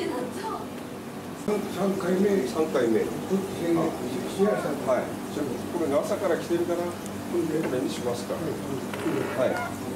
三回目。三回目。はい。これ朝から来てるから、これにしますか。はい。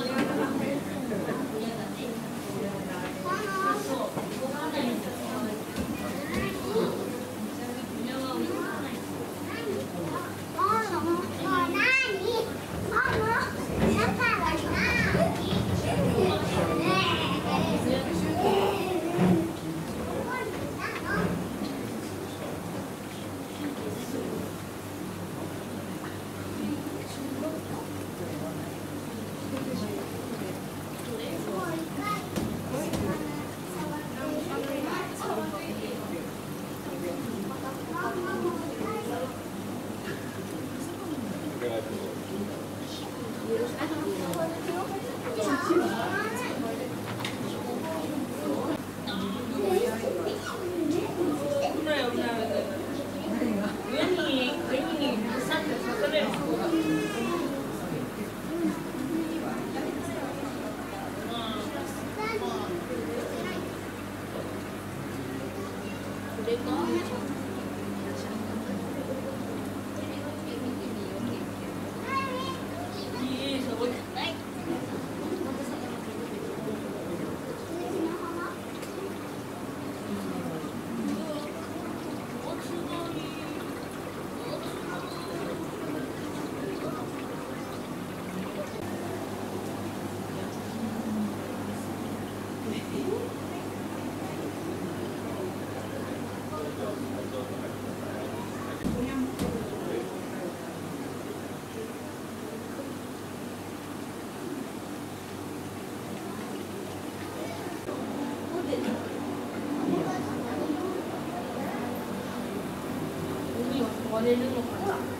割れでかいじゃん。るのかな